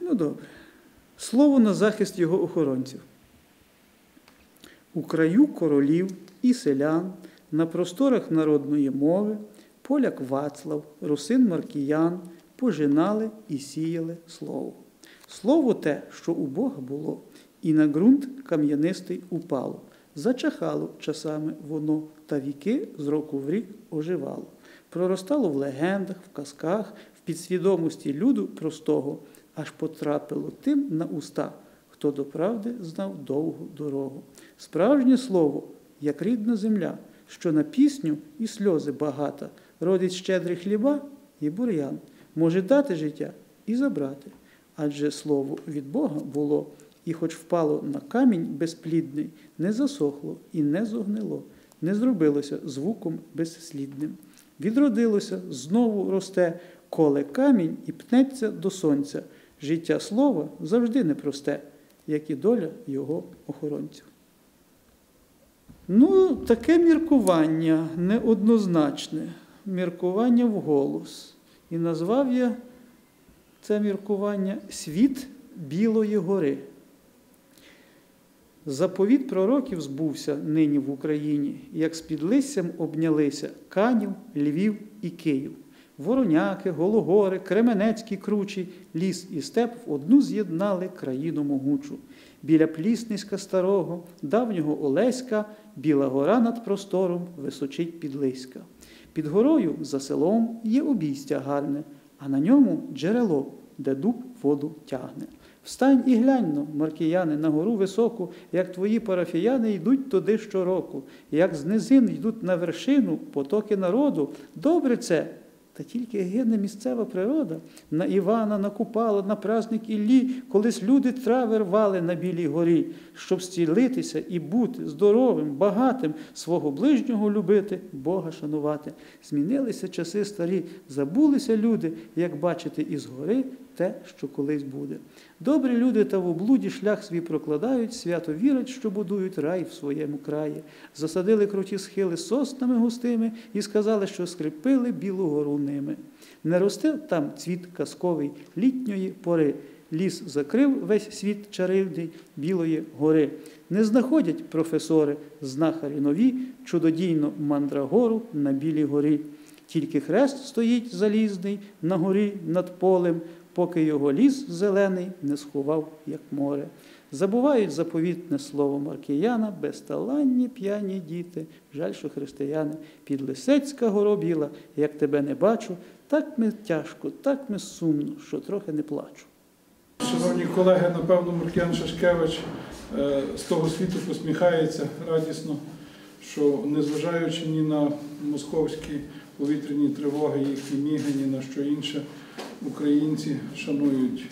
Ну добре. Слово на захист його охоронців. У краю королів і селян, на просторах народної мови, поляк Вацлав, русин Маркіян пожинали і сіяли слово. Слово те, що у Бога було, і на ґрунт кам'янистий упало. Зачахало часами воно, та віки з року в рік оживало. Проростало в легендах, в казках, в підсвідомості люду простого, аж потрапило тим на уста, хто до правди знав довгу дорогу. Справжнє слово, як рідна земля, що на пісню і сльози багата, родить щедрий хліба і бур'ян, може дати життя і забрати. Адже слово від Бога було, і хоч впало на камінь безплідний, не засохло і не зогнило, не зробилося звуком безслідним. Відродилося, знову росте, коле камінь і пнеться до сонця. Життя слова завжди непросте, як і доля його охоронців. Ну, таке міркування неоднозначне, міркування вголос. І назвав я це міркування Світ Білої гори. Заповіт пророків збувся нині в Україні, як з під листям обнялися Канів, Львів і Київ. Вороняки, Гологори, Кременецькі кручі, ліс і степ в одну з'єднали країну могучу. Біля Плісниська старого, давнього Олеська, біла гора над простором височить підлиська. Під горою за селом є обійстя гарне, а на ньому джерело, де дуб воду тягне. Встань і гляньно, маркіяни, на гору високу, як твої парафіяни йдуть туди щороку, як з низин йдуть на вершину потоки народу. Добре це, та тільки гине місцева природа. На Івана, на Купала, на праздник Іллі, колись люди трави рвали на Білій горі, щоб зцілитися і бути здоровим, багатим, свого ближнього любити, Бога шанувати. Змінилися часи старі, забулися люди, як бачити із гори те, що колись буде. Добрі люди та в облуді шлях свій прокладають, свято вірять, що будують рай в своєму краї. Засадили круті схили соснами густими і сказали, що скрипили білу гору ними. Не росте там цвіт казковий літньої пори. Ліс закрив весь світ чаривний Білої гори. Не знаходять професори, знахарі нові, чудодійно мандрагору на Білій горі. Тільки хрест стоїть залізний на горі над полем, поки його ліс зелений не сховав, як море. Забувають заповітне слово Маркіяна, безталанні п'яні діти. Жаль, що християни, підлисецька горобіла, як тебе не бачу, так ми тяжко, так ми сумно, що трохи не плачу. Шановні колеги, напевно, Маркіян Шашкевич е, з того світу посміхається радісно, що незважаючи ні на московські повітряні тривоги, їхні міги, ні на що інше, українці шанують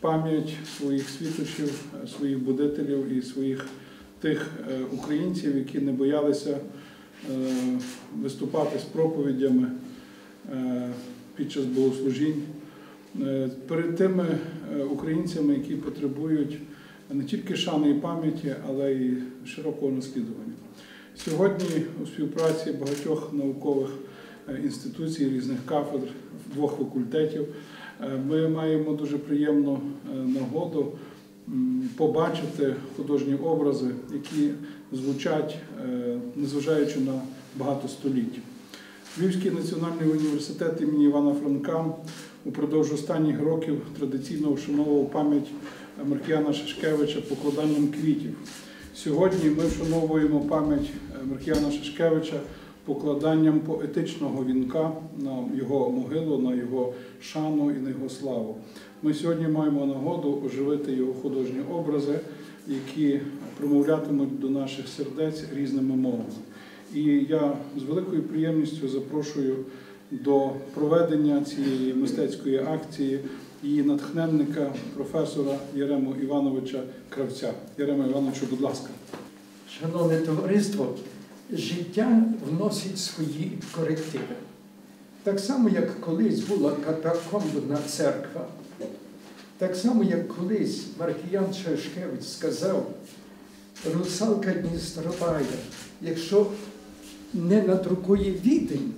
пам'ять своїх світочів, своїх будителів і своїх тих е, українців, які не боялися е, виступати з проповідями е, під час богослужінь. Перед тими українцями, які потребують не тільки шани і пам'яті, але й широкого наслідування. Сьогодні у співпраці багатьох наукових інституцій, різних кафедр, двох факультетів ми маємо дуже приємну нагоду побачити художні образи, які звучать, незважаючи на багато століть. Львівський національний університет імені Івана Франка упродовж останніх років традиційно вшановував пам'ять Маркіяна Шашкевича покладанням квітів. Сьогодні ми вшановуємо пам'ять Маркіяна Шашкевича покладанням поетичного вінка на його могилу, на його шану і на його славу. Ми сьогодні маємо нагоду оживити його художні образи, які промовлятимуть до наших сердець різними мовами. І я з великою приємністю запрошую до проведення цієї мистецької акції її натхненника, професора Єрему Івановича Кравця. Єрема Івановичу, будь ласка. Шановне товариство, життя вносить свої корективи. Так само, як колись була катакомбна церква, так само, як колись Маркіян Шашкевич сказав, русалка Дністровая, якщо не надрукує відень,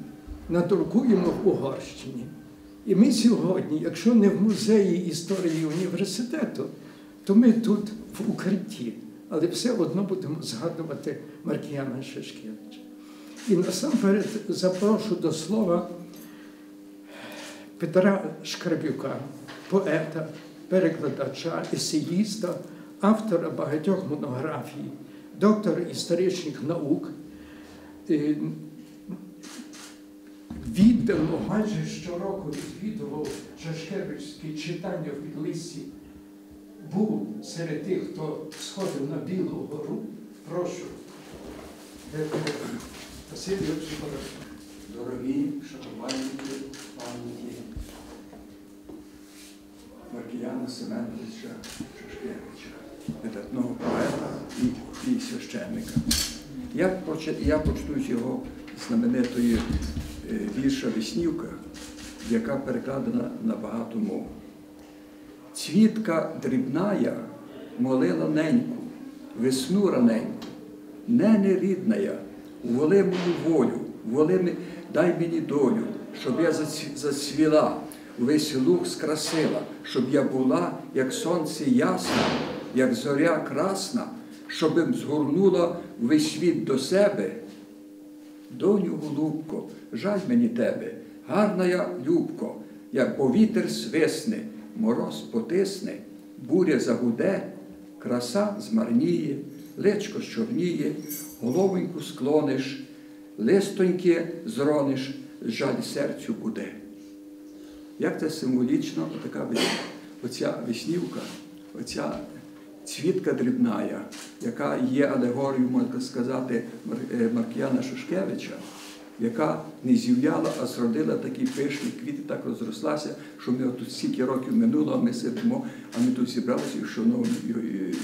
надрукуємо в Угорщині. І ми сьогодні, якщо не в музеї історії університету, то ми тут в укритті, але все одно будемо згадувати Маркіяна Шишкевича. І насамперед запрошу до слова Петра Шкрабюка, поета, перекладача, есеїста, автора багатьох монографій, доктора історичних наук. Е, Віддано майже щороку відвідував Шашкевичські читання в Підлисі. Був серед тих, хто сходив на Білу гору. Прошу. Василь Йович Дорогі шанувальники пам'яті Маркіяна Семеновича Шашкевича, видатного поета і, і священника. Я, я почну з його знаменитої е, вірша Веснівка, яка перекладена на багато мов. Цвітка дрібная молила неньку, весну раненьку, не нерідная, воли мою волю, воли дай мені долю, щоб я зацвіла, весь луг скрасила, щоб я була, як сонце ясна, як зоря красна, щоб згорнула весь світ до себе. Доню голубко, жаль мені тебе, гарна я любко, як повітер свисне, мороз потисне, буря загуде, краса змарніє, личко щорніє, головоньку склониш, листоньки зрониш, жаль серцю буде. Як це символічно, така оця веснівка, оця цвітка дрібная, яка є алегорією, можна сказати, е, Маркіяна Шушкевича, яка не зів'яла, а зродила такі пишні квіти, так розрослася, що ми тут стільки років минуло, а ми сидимо, а ми тут зібралися і вшановуємо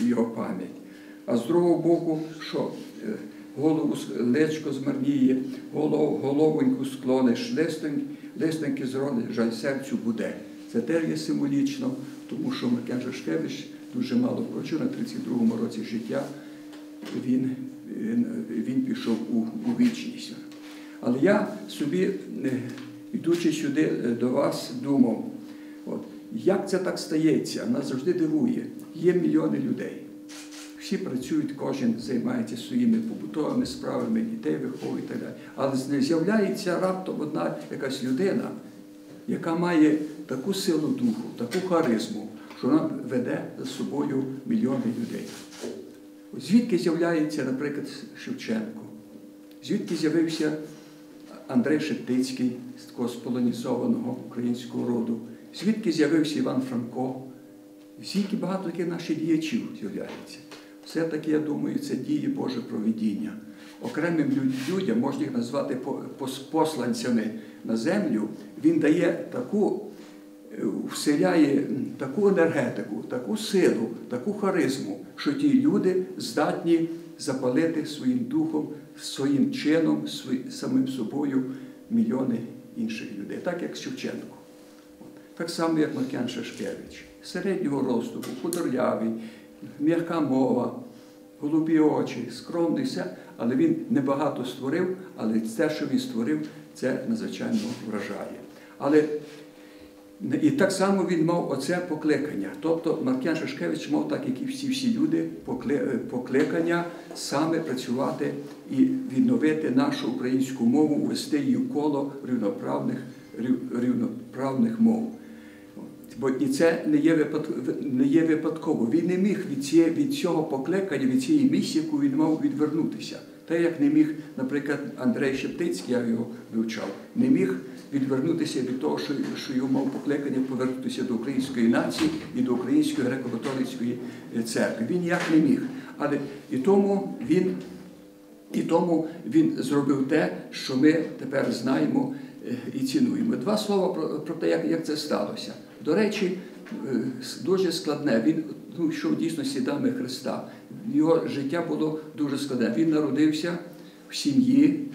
його, пам'ять. А з другого боку, що Е, голову личко змарніє, голов, головоньку склониш, листонь, листоньки зрониш, жаль серцю буде. Це теж є символічно, тому що Маркян Шашкевич дуже мало прожив на 32-му році життя. Він, він пішов у, у вічність. Але я собі, е, йдучи сюди е, до вас, думав, от, як це так стається? Нас завжди дивує. Є мільйони людей. Всі працюють, кожен займається своїми побутовими справами, дітей виховує і так далі. Але з'являється раптом одна якась людина, яка має таку силу духу, таку харизму, що вона веде за собою мільйони людей. Звідки з'являється, наприклад, Шевченко? Звідки з'явився Андрей Шептицький з такого сполонізованого українського роду? Звідки з'явився Іван Франко? Звідки багато таких наших діячів з'являється? Все-таки, я думаю, це дії Боже провідіння. Окремим людям, можна їх назвати по- посланцями на землю, він дає таку, е, вселяє таку енергетику, таку силу, таку харизму, що ті люди здатні запалити своїм духом, своїм чином, самим собою мільйони інших людей, так як Шевченко. Так само, як Маркян Шашкевич, середнього росту, худорлявий, м'яка мова, голубі очі, скромний все, але він небагато створив, але те, що він створив, це надзвичайно вражає. Але і так само він мав оце покликання. Тобто Маркян Шашкевич мав, так як і всі всі люди, покликання саме працювати і відновити нашу українську мову, ввести її в коло рівноправних, рівноправних мов. Бо і це не є, не є випадково. Він не міг від, цієї, від цього покликання, від цієї місії, яку він мав відвернутися. Те, як не міг, наприклад, Андрей Шептицький, я його вивчав, не міг відвернутися від того, що, що його мав покликання повернутися до української нації і до української греко-католицької е, церкви. Він ніяк не міг. Але і тому він і тому він зробив те, що ми тепер знаємо е, і цінуємо. Два слова про, про те, як, як це сталося. До речі, е, дуже складне. Він ну, йшов дійсно слідами Христа. Його життя було дуже складне. Він народився в сім'ї.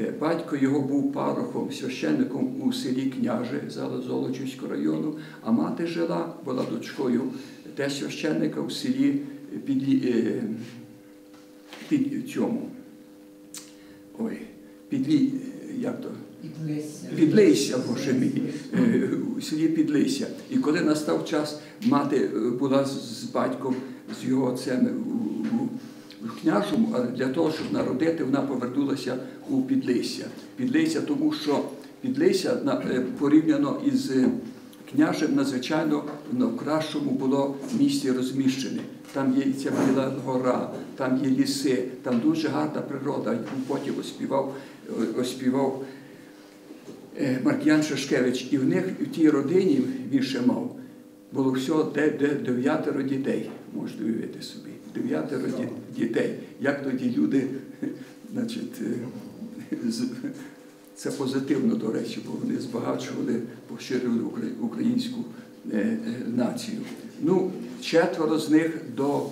Е, Батько його був парохом, священником у селі Княже Золочівського району, а мати жила, була дочкою теж священника у селі під, е, під цьому. Ой, підлі, як то? Підлися. Підлися, Боже мій, е, у селі Підлися. І коли настав час, мати е, була з батьком, з його отцем княжому, але для того, щоб народити, вона повернулася у Підлися. Підлися, тому що Підлися е, порівняно із е, княжем надзвичайно в кращому було місці розміщене. Там є ця біла гора, там є ліси, там дуже гарна природа. Він потім оспівав, е, оспівав Маркіян Шашкевич, і в них в тій родині він ще мав. Було всього де, де, дев'ятеро дітей, можете уявити собі. Дев'ятеро дітей. Як тоді люди, значить, е, це позитивно, до речі, бо вони збагачували, поширювали українську е, е, націю. Ну, четверо з них до,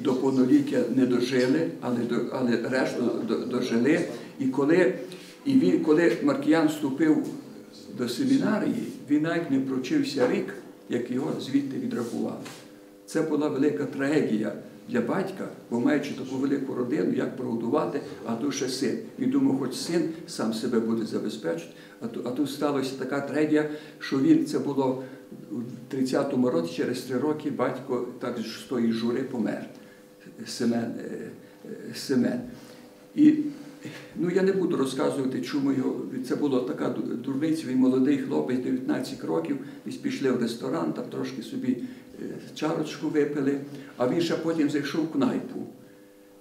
до повноліття не дожили, але, але решту дожили. І коли, і він, коли Маркіян вступив до семінарії, він навіть не провчився рік, як його звідти відрахували. Це була велика трагедія для батька, бо маючи таку велику родину, як прогодувати, а тут ще син. Він думав, хоч син сам себе буде забезпечити, а тут, а тут сталася така трагедія, що він це було у 30-му році, через три роки батько так з тої жури помер. Семен. е, е, Семен. І ну, я не буду розказувати, чому його. Це була така ду- дурниця, він молодий хлопець, 19 років, десь пішли в ресторан, там трошки собі чарочку випили, а він ще потім зайшов в кнайпу.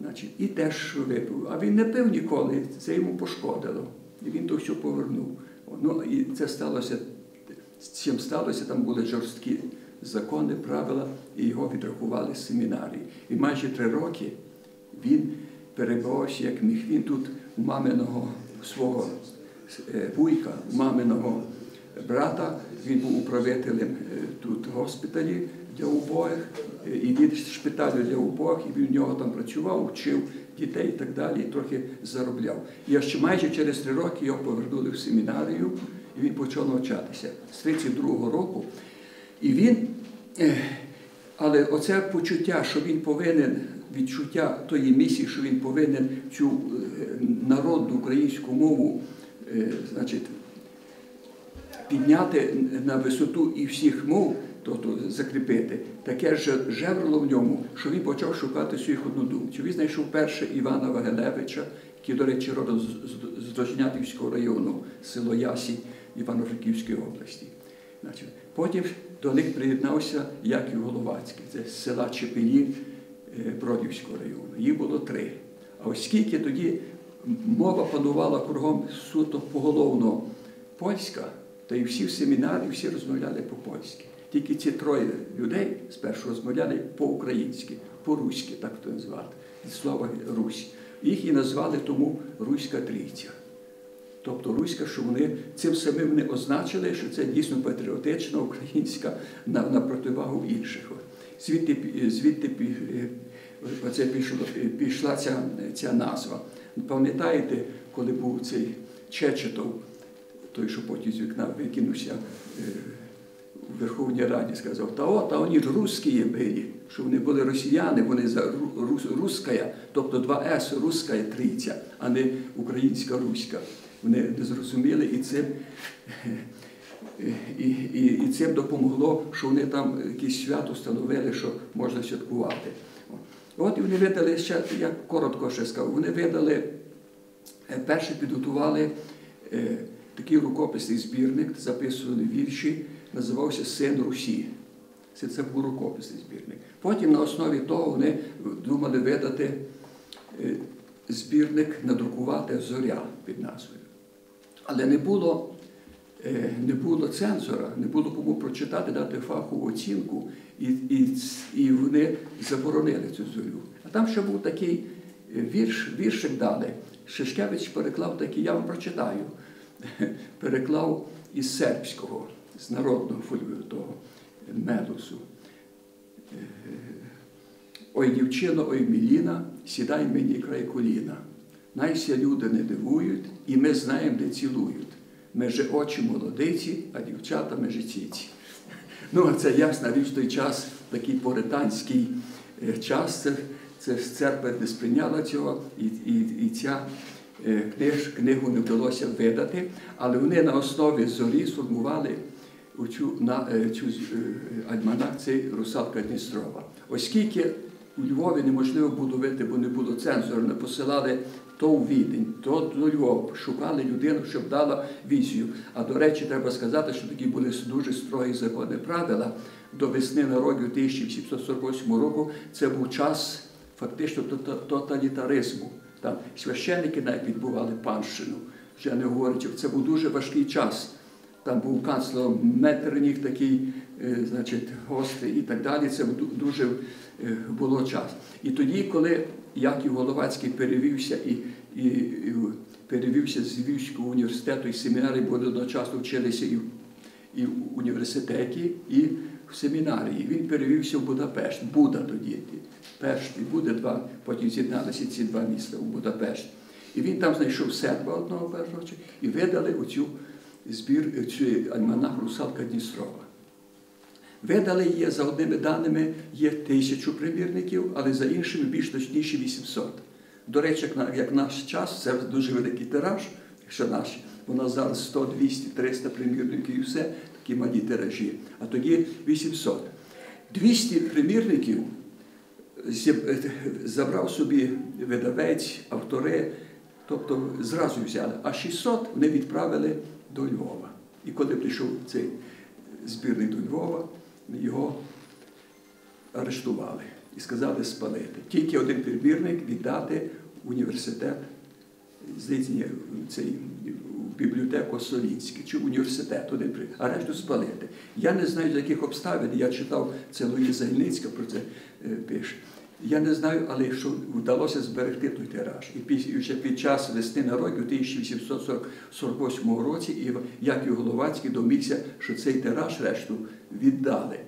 Значить, і теж випив. А він не пив ніколи, це йому пошкодило. І він то все повернув. Ну, і це сталося, з чим сталося, там були жорсткі закони, правила, і його відрахували з семінарії. І майже три роки він перебувався, як міг. Він тут у маминого свого вуйка, у маминого брата, він був управителем тут госпіталі для убогих, е, і від шпиталю для убогих, і він в нього там працював, вчив дітей і так далі, і трохи заробляв. І аж майже через три роки його повернули в семінарію, і він почав навчатися з 32-го року. І він, е, але оце почуття, що він повинен, відчуття тої місії, що він повинен цю е, народну українську мову, значить, підняти на висоту і всіх мов, тобто закріпити, таке ж жеврило в ньому, що він почав шукати своїх однодумців. Він знайшов перше Івана Вагелевича, який, до речі, родом з- з району, село Ясінь Івано-Франківської області. Потім до них приєднався Яків Головацький, це з села Чепелі е, Бродівського району. Їх було три. А оскільки тоді мова панувала кругом суто поголовно польська, то і всі в семінарі всі розмовляли по-польськи. Тільки ці троє людей спершу розмовляли по-українськи, по-руськи, так то назвати, від слова Русь. Їх і назвали тому Руська Трійця. Тобто руська, що вони цим самим вони означили, що це дійсно патріотична українська на, на противагу інших. Звідти, звідти е, оце пішло, е, пішла ця, ця назва. Пам'ятаєте, коли був цей Чечетов, той, що потім з вікна викинувся у Верховній Раді, сказав, та о, та вони ж русські були, що вони були росіяни, вони за ру- рус, руская, тобто два С, руская трійця, а не українська руська. Вони не зрозуміли і цим, і, і, і цим допомогло, що вони там якісь свято встановили, що можна святкувати. От і вони видали ще, я коротко ще скажу, вони видали, е, перше підготували е, такий рукописний збірник, записували вірші, називався Син Русі. Це, був рукописний збірник. Потім на основі того вони думали видати е, збірник, надрукувати зоря під назвою. Але не було, е, не було цензора, не було кому прочитати, дати фахову оцінку, і, і, і вони заборонили цю зорю. А там ще був такий е, вірш, віршик дали. Шишкевич переклав такий, я вам прочитаю. Переклав із сербського, з народного фольгу того медусу. Е, Ой, дівчино, ой, міліна, сідай мені край коліна. Найся люди не дивують, і ми знаємо, де цілують. Меже очі молодиці, а дівчата меже ціці. Ну, це ясна річ той час, такий поританський е, час. Це, це церква не сприйняла цього, і, і, і ця е, книж, книгу не вдалося видати, але вони на основі зорі сформували цю, на, е, цю е, альманах, цей русалка Дністрова. Оскільки у Львові неможливо було вийти, бо не було цензору, не посилали то у Відень, то до Львова, шукали людину, щоб дала візію. А до речі, треба сказати, що такі були дуже строгі закони правила. До весни народів 1748 року це був час фактично тоталітаризму. Там священники навіть відбували панщину, вже не говорячи, це був дуже важкий час. Там був канцлером Меттерніх такий, е, значить, гостей і так далі. Це дуже е, було час. І тоді, коли Яків Головацький перевівся і, і, і перевівся з Львівського університету і семінарії, бо одночасно вчилися і, в- і в університеті, і в семінарії. Він перевівся в Будапешт, Буда тоді. Пешт і Буде два, потім з'єдналися ці два міста у Будапешт. І він там знайшов серба одного першого і видали оцю збір цю альманах Русалка Дністрова. Видали її за одними даними є тисячу примірників, але за іншими більш точніше 800. До речі, як, наш час, це дуже великий тираж, якщо наш, нас зараз 100, 200, 300 примірників і все, такі малі тиражі, а тоді 800. 200 примірників е, забрав собі видавець, автори, тобто зразу взяли, а 600 вони відправили до Львова. І коли прийшов цей збірник до Львова, його арештували і сказали спалити. Тільки один примірник віддати в університет, здається, цей бібліотеку Солінське чи університет один а решту спалити. Я не знаю, з яких обставин. Я читав це Луїза Ільницька про це е, пише. Я не знаю, але що вдалося зберегти той тираж. І вже під час весни народів у 1848 році Яків Головацький домігся, що цей тираж решту віддали, е,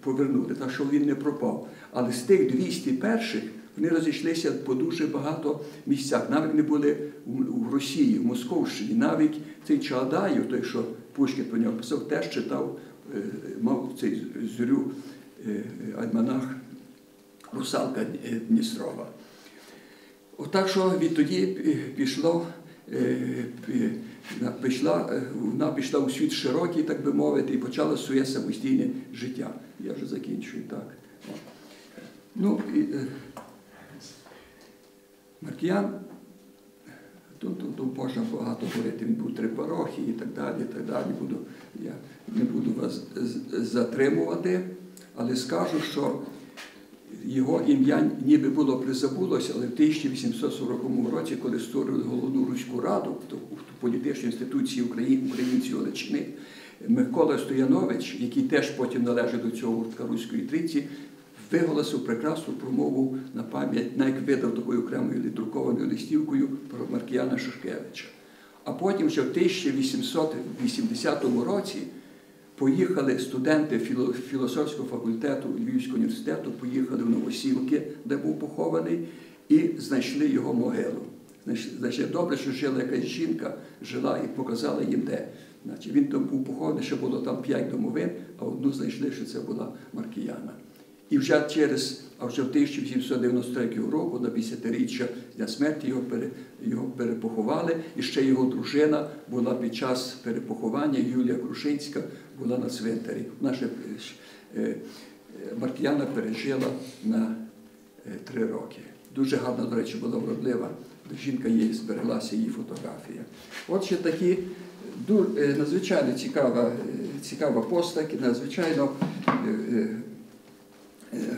повернули, так що він не пропав. Але з тих 200 перших вони розійшлися по дуже багато місцях. Навіть не були в- Росії, в Московщині. Навіть цей Чаадаєв, той, що Пушкін про нього писав, теж читав, е, мав цей зорю е, альманах Русалка Дністрова. Отак що відтоді пішло, е, пішла, е, вона пішла у світ широкий, так би мовити, і почала своє самостійне життя. Я вже закінчую так. Ну, і, е, Маркіян, тут, тут, тут можна багато говорити, він був три парохи і так далі. і так далі. Буду, я не буду вас затримувати, але скажу, що його ім'я ніби було призабулося, але в 1840 році, коли створили головну руську раду, ту політичну інституцію України, українці Олечини, Микола Стоянович, який теж потім належить до цього гуртка Руської трійці, виголосив прекрасну промову на пам'ять, навіть видав такою окремою друкованою листівкою про Маркіяна Шушкевича. А потім вже в 1880 році поїхали студенти філо- філософського факультету Львівського університету, поїхали в Новосілки, де був похований, і знайшли його могилу. Значить, добре, що жила якась жінка, жила і показала їм де. Значить, він там був похований, ще було там п'ять домовин, а одну знайшли, що це була Маркіяна. І вже через, а вже в 1893 року, на 50-річчя дня смерті, його, його перепоховали. І ще його дружина була під час перепоховання, Юлія Крушинська була на цвинтарі. Наша е, е, пережила на е, три роки. Дуже гарна, до речі, була вродлива. Жінка є, збереглася її фотографія. От ще такі е, надзвичайно цікава, цікава постать, надзвичайно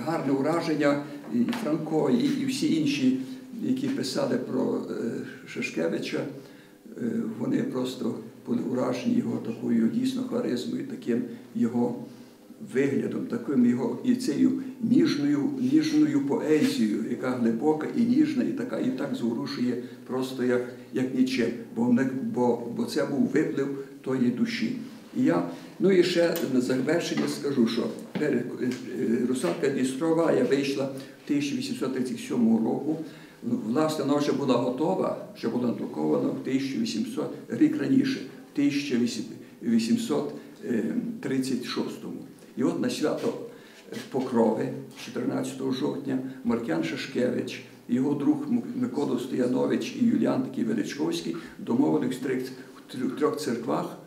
гарне ураження і Франко, і, і всі інші, які писали про е, Шишкевича, е, вони просто були уражені його такою дійсно харизмою, таким його виглядом, таким його і цією ніжною, ніжною поезією, яка глибока і ніжна, і така, і так зворушує просто як, як нічим. Бо, бо, бо це був виплив тої душі. І я, ну і ще на завершення скажу, що е, е, Русалка Дністрова я вийшла в 1837 року. Власне, вона вже була готова, вже була надрукована в 1800, рік раніше, в 1836. І от на свято Покрови, 14 жовтня, Маркян Шашкевич його друг Микола Стоянович і Юліан такий Величковський домовились в трьох, церквах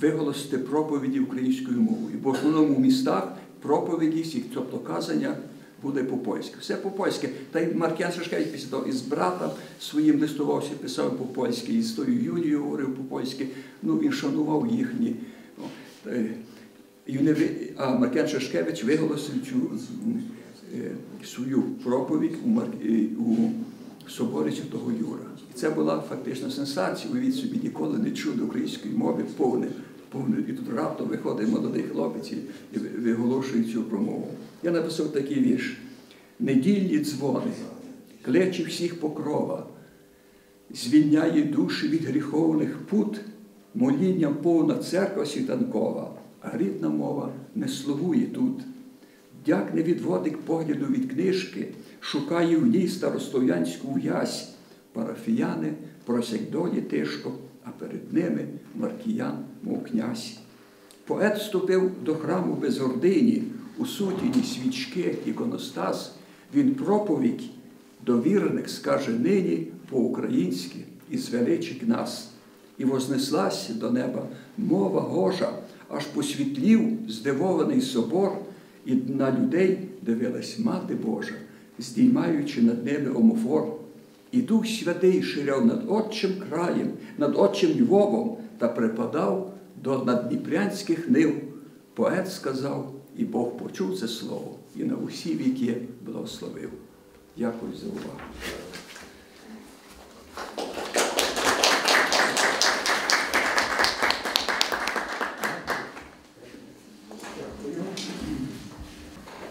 виголосити проповіді українською мовою. Бо в основному в містах проповіді, тобто казання, буде по-польськи. Все по-польськи. Та й Маркіян Шашкевич після того із братом своїм листувався, писав по-польськи, і з тою Юнією говорив по-польськи. Ну, він шанував їхні. е, А Маркіян Шашкевич виголосив цю е, свою проповідь у, Соборі Святого Юра. І це була фактично сенсація. Уявіть собі, ніколи не чули української мови повне. І тут раптом виходить молодий хлопець і виголошує цю промову. Я написав такий вірш. Недільні дзвони, кличе всіх покрова, звільняє душі від гріховних пут, молінням повна церква світанкова, а рідна мова не слугує тут. Дяк не відводить погляду від книжки, шукає в ній старослов'янську в'язь. Парафіяни просять долі тишко, а перед ними маркіян, мов князь. Поет вступив до храму без гордині, у сутіні свічки, іконостас. Він проповідь довірених скаже нині по-українськи і звеличить нас. І вознеслась до неба мова гожа, аж посвітлів здивований собор, і на людей дивилась Мати Божа, здіймаючи над ними омофор. І Дух Святий ширяв над отчим краєм, над отчим Львовом та припадав до наддніпрянських нив. Поет сказав, і Бог почув це слово, і на усі віки благословив. Дякую за увагу.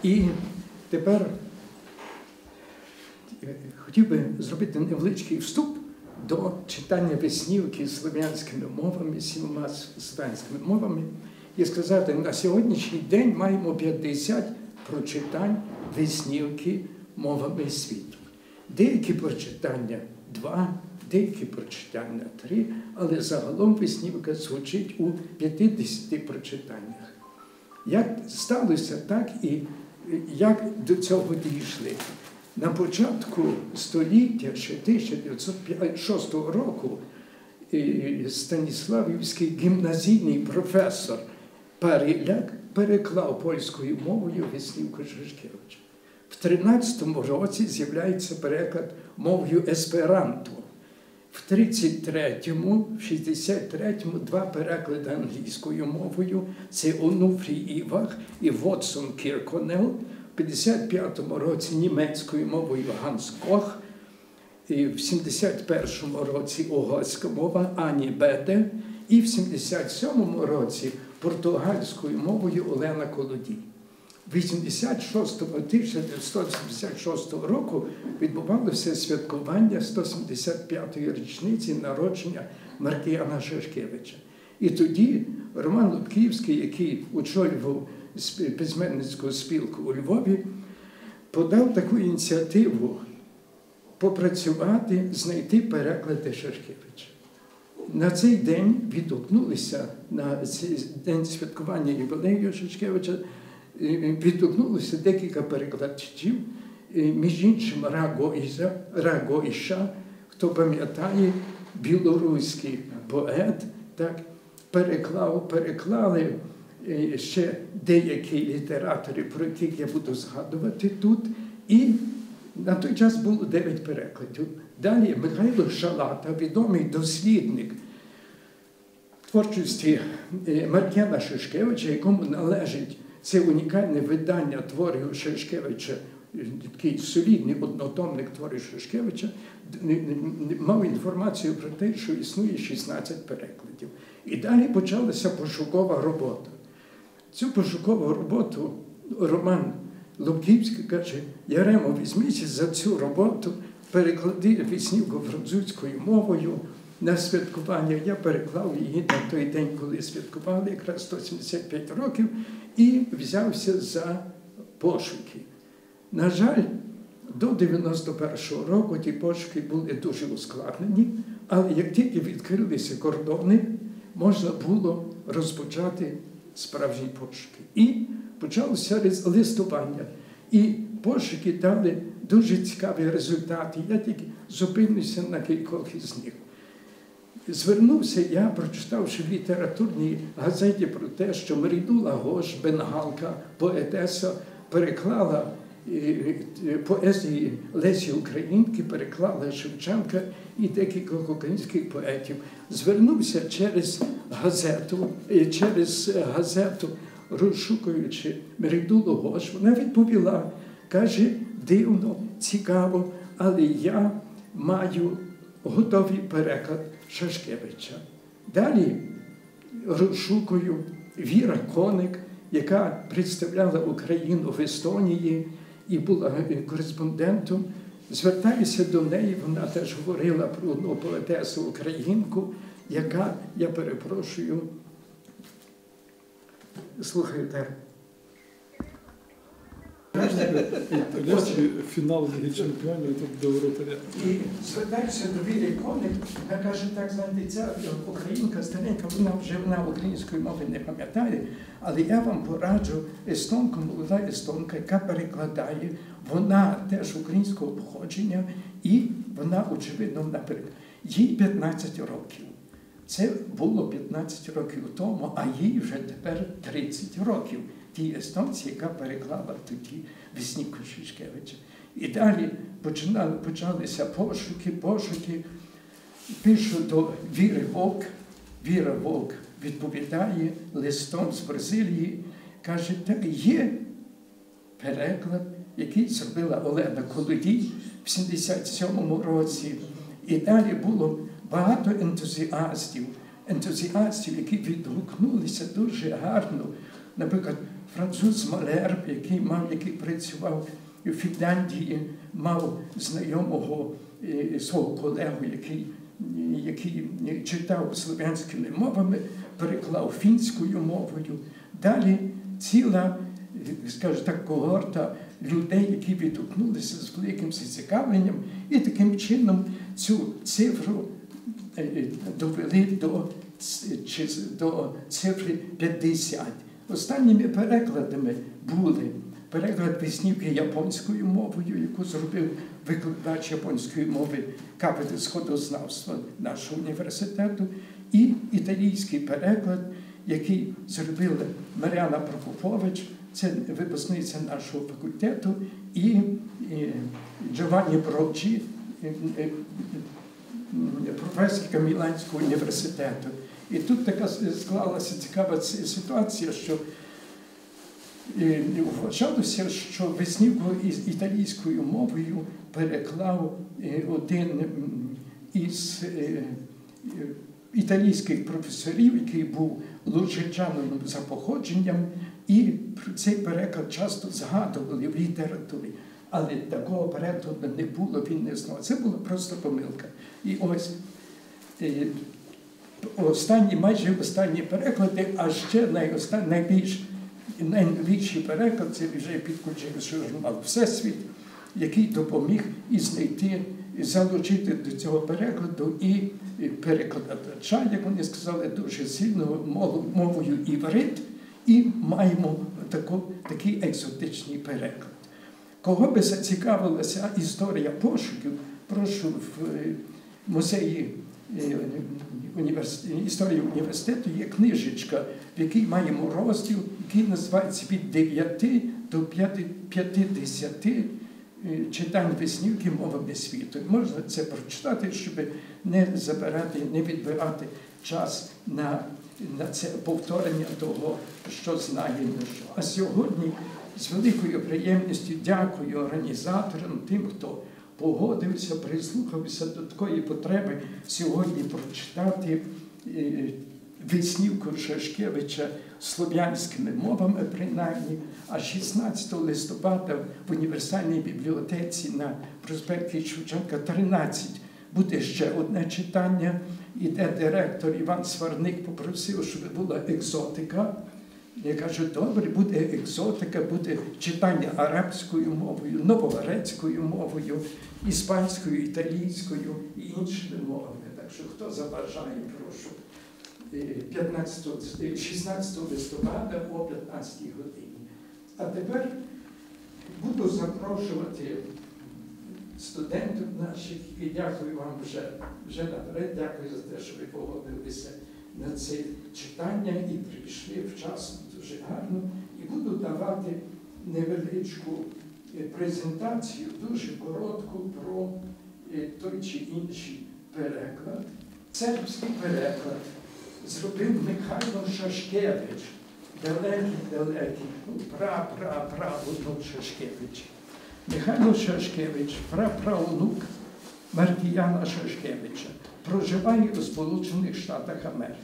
І тепер хотів би зробити невеличкий вступ до читання веснівки слов'янськими мовами, сімома слов'янськими мовами, і сказати, на сьогоднішній день маємо 50 прочитань веснівки мовами світу. Деякі прочитання два, деякі прочитання три, але загалом веснівка звучить у 50 прочитаннях. Як сталося так і як до цього дійшли? На початку століття, ще 1906 року, Станіславівський гімназійний професор Паріляк переклав польською мовою Веснівку Шишкевича. В 13-му році з'являється переклад мовою есперанто. В 33-му, в 63-му два переклади англійською мовою це Онуфрій Івах і Вотсон Кірконел. В 55-му році німецькою мовою Ганс Кох. І в 71-му році угорська мова Ані Беде. І в 77-му році португальською мовою Олена Колодій. 86 1986 року відбувалося святкування 175-ї річниці народження Маркіяна Шишкевича. І тоді Роман Лубківський, який очолював письменницьку спілку у Львові, подав таку ініціативу попрацювати, знайти переклади Шишкевича. На цей день відгукнулися на цей день святкування ювілею Шишкевича, е, відгукнулося декілька перекладачів, між іншим Раго Іза, Раго Іша, хто пам'ятає, білоруський поет, так, переклав, переклали е, ще деякі літератори, про яких я буду згадувати тут. І на той час було дев'ять перекладів. Далі Михайло Шалата, відомий дослідник творчості е, Маркіяна Шишкевича, якому належить це унікальне видання творів Шишкевича, е, такий солідний однотомник творів Шишкевича, мав інформацію про те, що існує 16 перекладів. І далі почалася пошукова робота. Цю пошукову роботу Роман Лубківський каже, Яремо, візьміть за цю роботу, переклади віснівку французькою мовою на святкування. Я переклав її на той день, коли святкували якраз 175 років, і взявся за пошуки. На жаль, до 91-го року ті пошуки були дуже ускладнені, але як тільки відкрилися кордони, можна було розпочати справжні пошуки. І почалося листування. І пошуки дали дуже цікаві результати. Я тільки зупинюся на кількох із них. Звернувся я, прочитавши в літературній газеті про те, що Мерідула Гош, бенгалка, поетеса, переклала е, е, поезії Лесі Українки, переклала Шевченка і декількох українських поетів. Звернувся через газету, е, через газету, розшукуючи Мерідулу Гош. Вона відповіла, каже, дивно, цікаво, але я маю готовий переклад Шашкевича. Далі розшукую Віра Коник, яка представляла Україну в Естонії і була е, кореспондентом. Звертаюся до неї, вона теж говорила про одну поетесу українку, яка, я перепрошую, Італійський фінал Ліги Чемпіонів тут до воротаря. І звертаюся до Вірі Коник, вона каже, так знаєте, ця українка старенька, вона вже вона української мови не пам'ятає, але я вам пораджу естонку, молода естонка, яка перекладає, вона теж українського походження, і вона, очевидно, вона перекладає. Їй 15 років. Це було 15 років тому, а їй вже тепер 30 років. Тій естонці, яка переклала тоді Весніку Шишкевича. І далі починали, почалися пошуки, пошуки. Пишу до Віри Вовк. Віра Вовк відповідає листом з Бразилії, каже, так є переклад, який зробила Олена Колодій в 77-му році. І далі було багато ентузіастів, ентузіастів, які відгукнулися дуже гарно. Наприклад, француз Малерб, який мав, який працював у Фінляндії, мав знайомого е, свого колегу, який, який читав слов'янськими мовами, переклав фінською мовою. Далі ціла, скажімо так, когорта людей, які відгукнулися з великим зацікавленням, і таким чином цю цифру е, довели до, до цифри 50. Останніми перекладами були переклад веснівки японською мовою, яку зробив викладач японської мови кафедри сходознавства нашого університету, і італійський переклад, який зробила Мар'яна Прокопович, це випускниця нашого факультету, і, Джованні Броджі, е, е, професорка Міланського університету. І тут така склалася цікава ситуація, що е, вважалося, що веснівку із італійською мовою переклав е, один із е, італійських професорів, який був лужичанином за походженням, і цей переклад часто згадували в літературі. Але такого перекладу не було, він не знав. Це була просто помилка. І ось останні, майже останні переклади, а ще найостан, найбільш найновіший переклад це вже підключився журнал Всесвіт, який допоміг і знайти, і залучити до цього перекладу і перекладача, як вони сказали, дуже сильною мовою іврит, і маємо таку, такий екзотичний переклад. Кого би зацікавилася історія пошуків, прошу в е, музеї історії університету є книжечка, в якій маємо розділ, який називається від 9 до 50 е, читань веснівки мовами світу. Можна це прочитати, щоб не забирати, не відбирати час на, на це повторення того, що знаємо. А сьогодні з великою приємністю дякую організаторам, тим, хто погодився, прислухався до такої потреби сьогодні прочитати е, Веснівку Шашкевича слов'янськими мовами, принаймні, а 16 листопада в універсальній бібліотеці на проспекті Шевченка 13 буде ще одне читання, і де директор Іван Сварник попросив, щоб була екзотика. Я кажу, добре, буде екзотика, буде читання арабською мовою, новогрецькою мовою, іспанською, італійською і іншими мовами. Так що хто забажає, прошу. Е, 15, е, 16 листопада о 15 годині. А тепер буду запрошувати студентів наших і дякую вам вже, вже наперед. Дякую за те, що ви погодилися на це читання і прийшли вчасно, дуже гарно. І буду давати невеличку е, презентацію, дуже коротку про е, той чи інший переклад. Сербський переклад зробив Михайло Шашкевич, далекий, далекий, ну, пра, пра, правнук Шашкевича. Михайло Шашкевич, праправнук Маркіяна Шашкевича, проживає у Сполучених Штатах Америки.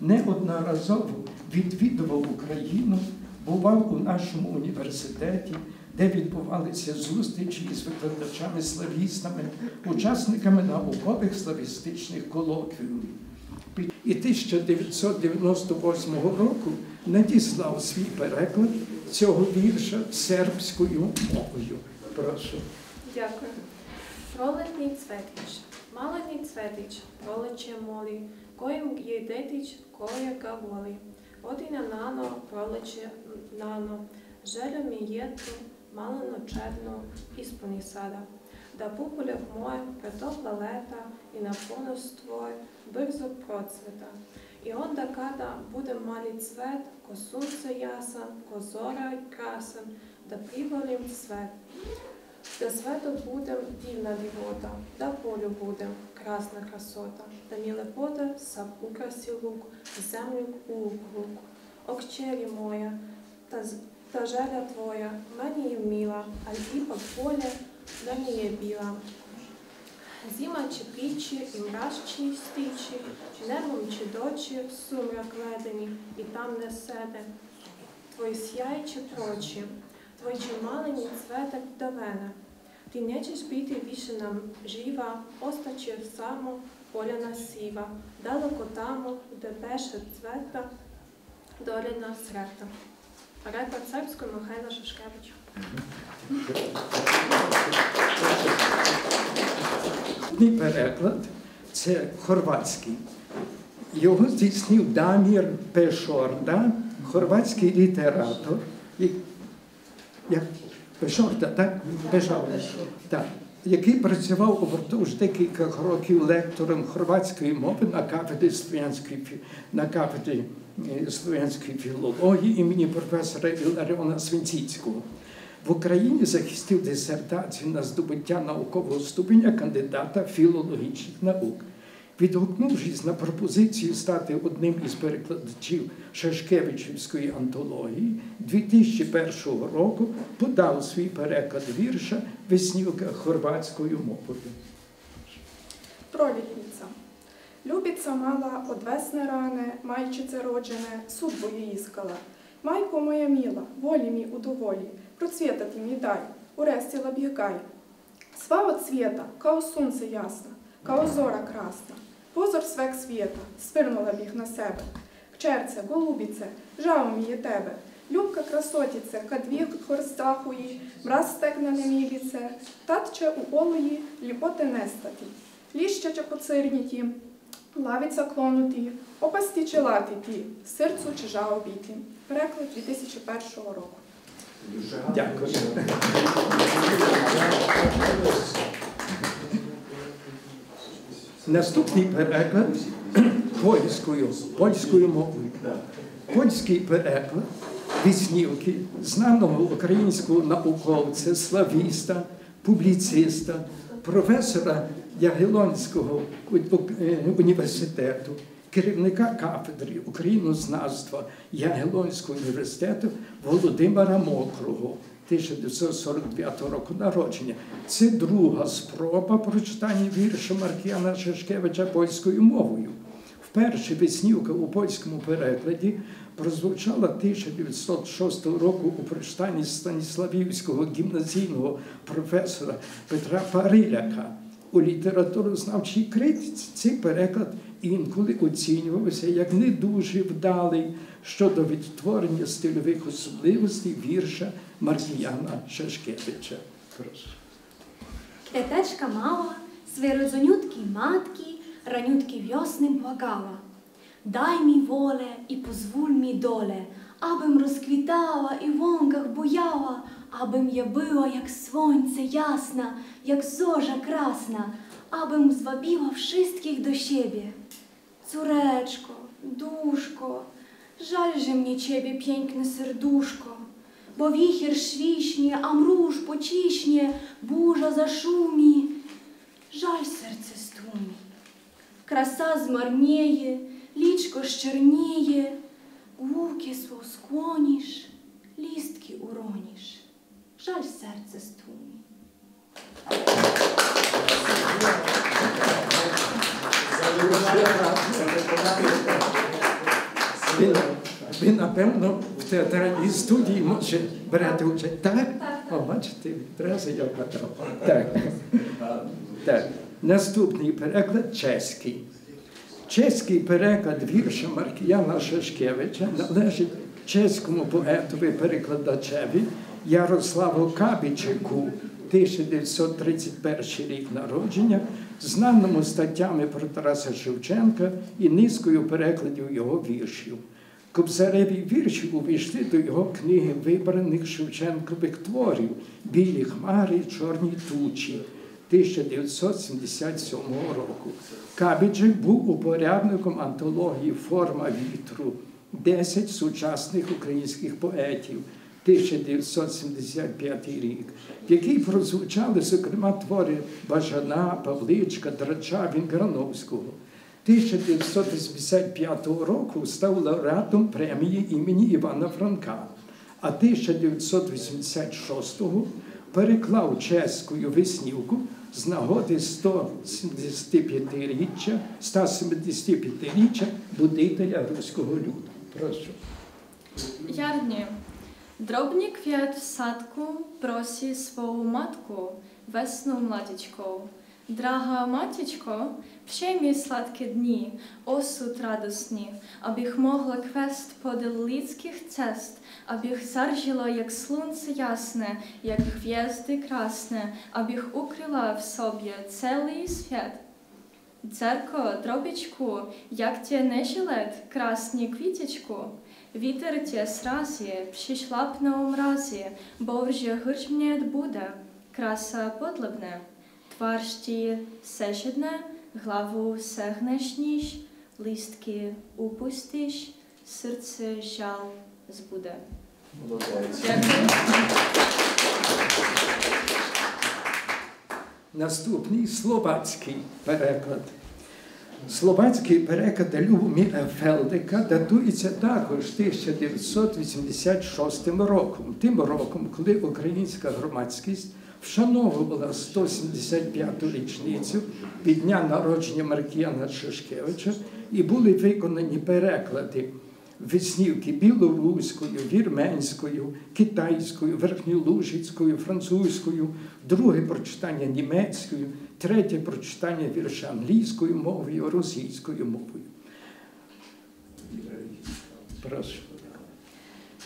Неодноразово відвідував Україну, бував у нашому університеті, де відбувалися зустрічі із викладачами славістами, учасниками наукових славістичних колоквіумів. І 1998 року надіслав свій переклад цього вірша сербською мовою. Прошу. Дякую. Proletni cvetić, maleni cvetić, proleće moli, kojim je detić koja ga voli. Odi na nano, proleće nano, želja mi jednu, maleno černo, ispuni sada. Da pupuljev moj pretopla leta i na ponos tvoj brzo procveta. I onda kada bude mali cvet, ko sunce jasan, ko zora krasan, da privolim svet, da sveto budem divna divota, da polju budem krasna krasota, da mi lepota sav ukrasi luk, zemlju u luk. O kćeri moja, ta, z- ta želja tvoja meni je mila, ali ipak bolje da nije bila. Zima će prići i mraz će stići, nebom će doći sumrak ledeni i tamne sede. Tvoj sjaj će proći, tvoj će maleni Ti nećeš biti više nam živa, ostaće samo poljana siva, daleko tamo gde beše cveta, doljena sreta. Rekla srpsko Mihajla Šaškevića. Мій переклад це хорватський. Його здійснив Дамір Пешорда, хорватський літератор. І- Як? Пешорда, так? Пешорда. Так. Який працював упродовж декількох років лектором хорватської мови на кафедрі слов'янської на кафедрі е, слов'янської філології імені професора Іларіона Свинціцького. В Україні захистив дисертацію на здобуття наукового ступеня кандидата філологічних наук. Відгукнувшись на пропозицію стати одним із перекладачів Шашкевичівської антології, 2001 року подав свій переклад вірша Веснівка хорватською мовою. Пролітниця. Любіца мала od vesne rane, majčice rođene, sudbu je iskala. Majko moja mila, volji mi udovolji, procvjetati mi daj, urestila bih gaj. Sva od svijeta, kao sunce jasna, kao zora na sebe. Kćerce, golubice, žao mi je tebe, Ljubka krasotjice, kad vihor strahuji, mraz stekne nemilice, tad će u oluji ljepote nestati. Lišća će pocrniti, lavica klonuti, opasti će latiti, srcu će žao biti. Preklad 2001 року. Дякую. Наступний переклад польською, польською мовою. Польський переклад Віснівки знаного українського науковця, славіста, публіциста, професора Ягелонського е, університету, керівника кафедри українознавства Ягелонського університету Володимира Мокрого. 1949 року народження. Це друга спроба прочитання вірша Маркіяна Шашкевича польською мовою. Вперше Веснівка у польському перекладі прозвучала 1906 року у прочитанні Станіславівського гімназійного професора Петра Париляка. У літературознавчій критиці цей переклад інколи оцінювався як не дуже вдалий щодо відтворення стильових особливостей вірша Маркіяна Шашкевича. Прошу. Квітечка мала, свої розонютки матки, ранютки вьосним благала. Дай мій воле і позволь мій доле, абим розквітала і в лонках буяла, Абим я била, як сонце ясна, як зожа красна, абим звабіла wszystkich до siebie. Córeczko, duszko, żal, że mnie ciebie piękne serduszko, wicher świśnie, a mróż pociśnie, burza zaszumi, żal serce stłumi. Krasa zmarnieje, liczko szczernieje, główkie sło skłonisz, listki uronisz, żal serce stłumi. Ви, ви, напевно, театральній студії може берете участь. Так? О, бачите, відразу я вгадав. Так. так. Наступний переклад чеський. Чеський переклад вірша Маркіяна Шашкевича належить чеському поетові перекладачеві Ярославу Кабічику, 1931 рік народження, знаному статтями про Тараса Шевченка і низкою перекладів його віршів. Кобзареві вірші увійшли до його книги вибраних Шевченкових творів Білі хмари, чорні тучі 1977 року. Кабіджик був упорядником антології Форма вітру 10 сучасних українських поетів 1975 рік, в якій прозвучали, зокрема, твори Бажана, Павличка, Драча, Вінграновського. 1985 року став лауреатом премії імені Івана Франка, а 1986-го переклав чеською веснівку з нагоди 175-річчя 175-річчя будителя руського люду. Прошу. Jarnie. Drobny kwiat w sadku prosi swą matku, wesną mladiczką. Draga maticzko, przyjmij sladkie dni, osud radosny, abych mogła kwest podel ludzkich cest, abych zarziła jak słońce jasne, jak gwiazdy krasne, abych ukryła w sobie cały świat. Церко, дробічку, як тє не лед, красні квітечку, вітер тє сразі, przyszlapną мразі, бо вже гирч мне буде, краса подлебне, ті сещедне, главу сегнеш ніж, листки упустиш, серце жал збуде. Наступний словацький переклад. Словацький переклад Любоміра Фелдика датується також 1986 роком, тим роком, коли українська громадськість вшановувала 175-ту річницю від дня народження Маркіяна Шишкевича і були виконані переклади Веснівки білоруською, вірменською, китайською, верхньолужицькою, французькою, друге прочитання німецькою, третє прочитання вірша англійською мовою, російською мовою. Прошу.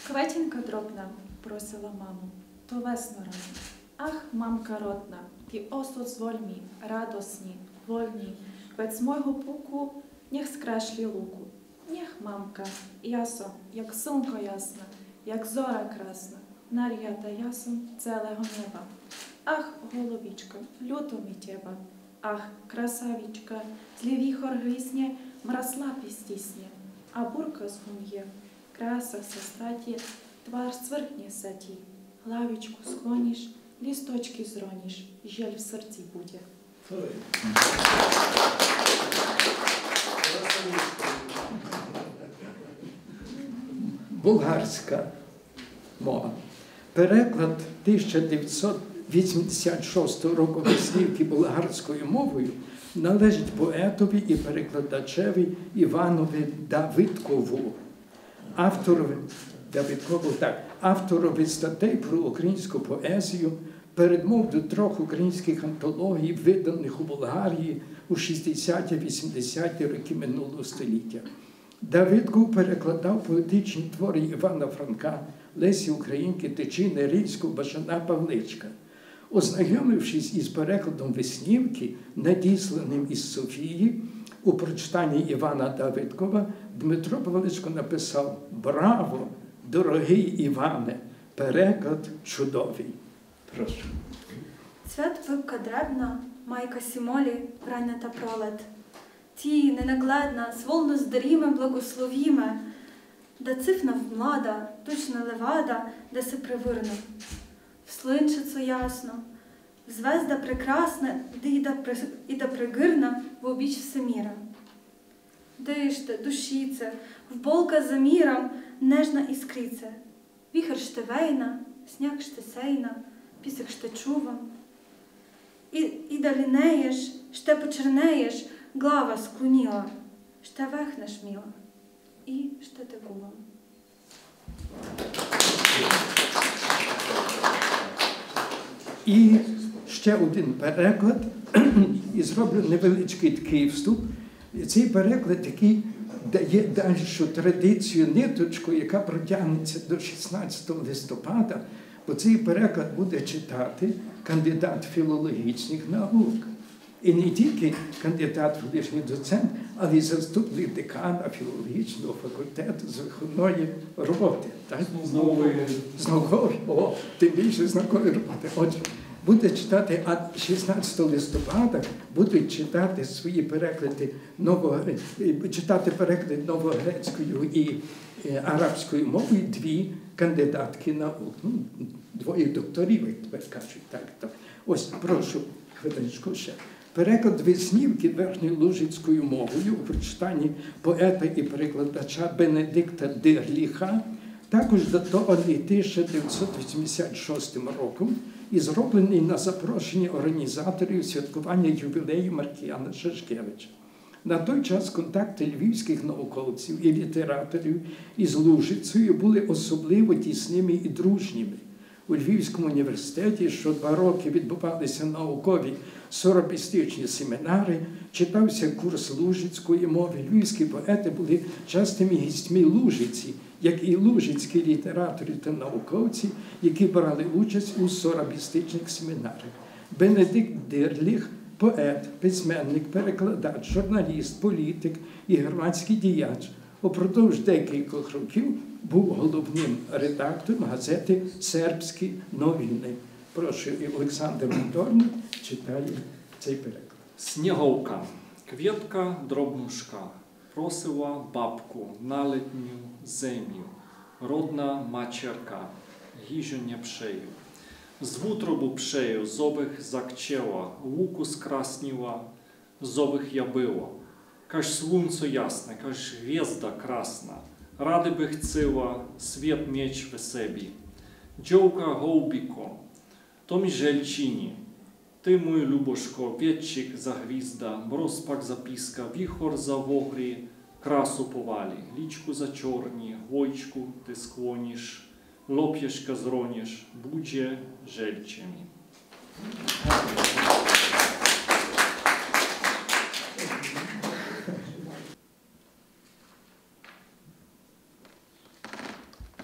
Кветінка дробна, просила маму, то весно рано. Ах, мамка родна, ті осуд звольмі, радосні, вольні, ведь з мого пуку, niech скрешлі луку. Niech мамка, ясо, як сонко ясна, як зора красна, нар'ята ясом целого неба. Ах, голубічка, люто мі тєба, ах, красавічка, злі віхор грисне, мраз лапі а бурка згум'є, краса сестаті, твар сверкне саті, лавічку склоніш, лісточки зроніш, жаль в серці буде. Болгарська мова. Переклад 1986 року веснівки болгарською мовою належить поетові і перекладачеві Іванові Давидкову, авторові Давидкову, так, авторові статей про українську поезію, передмов до трьох українських антологій, виданих у Болгарії у 60-80-ті роки минулого століття. Давидко перекладав поетичні твори Івана Франка, Лесі Українки, Тичини, Рильського, Бажана Павличка. Ознайомившись із перекладом Веснівки, надісланим із Софії, у прочитанні Івана Давидкова, Дмитро Павличко написав: Браво, дорогий Іване! переклад чудовий. Прошу. Цвят пипка дребна, майка сімолі, рання та пролет. Ті ненагледна, сволно здаріме, благословіме, да цифна млада, тучна левада, да се привирне. Вслинчицо ясно, звезда прекрасна, де і да, пригирна в обіч всеміра. Диште, душіце, в болка за міром, нежна іскрице. Віхер штевейна, сняг штесейна, пісик ште чувам. І, і далі неєш, ще почернеєш, глава склоніла, ще вехнеш міла, і ще те. І ще один переклад, і зроблю невеличкий такий вступ. Цей переклад такий дає дальшу традицію ниточку, яка протягнеться до 16 листопада, бо цей переклад буде читати кандидат філологічних наук. І не тільки кандидат колишній доцент, але й заступник декана філологічного факультету з виховної роботи. Так? З нової З наукової, о, тим більше з наукової роботи. Отже, буде читати, а 16 листопада будуть читати свої переклади новогре... читати переклади новогрецькою і арабською мовою дві кандидатки наук. Ну, двоє докторів, як тепер кажуть. Так, так. Ось, прошу, хвилиночку ще. Переклад веснівки верхньою лужицькою мовою у прочитанні поета і перекладача Бенедикта Дерліха також датований 1986 роком і зроблений на запрошення організаторів святкування ювілею Маркіяна Шашкевича. На той час контакти львівських науковців і літераторів із Лужицею були особливо тісними і дружніми. У Львівському університеті що два роки відбувалися наукові соробістичні семінари, читався курс лужицької мови. Львівські поети були частими гістьми Лужиці, як і лужицькі літератори та науковці, які брали участь у соробістичних семінарах. Бенедикт Дирліх, поет, письменник, перекладач, журналіст, політик і громадський діяч. Упродовж декількох років був головним редактором газети Сербські новини. Прошу, і Олександр Моторник читає цей переклад. Снігowka, квітка дробнушка, просила бабку на літню землю, родна мачерка, не пшею. Z wótrobu przeju, zobych zakcięła, łuku skrasniła, zobych ja było. Każ słońce jasne, każ gwiazda krasna, rady by chciała świat mieć w sobie. Dziołka gołbiko, mi żelcini, ty mój luboszko, wiecik za gwizda, mrozpak zapiska, wichor za wogry, krasu powali, liczku za czorni, wojczku ty skłonisz, lopieżka zronisz, budzie żelcie mi.